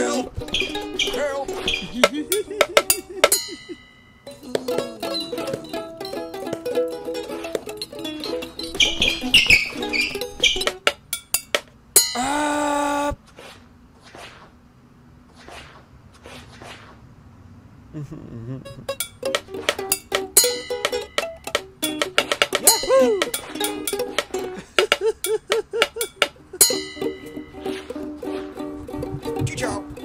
Help! Help! Yahoo! Job.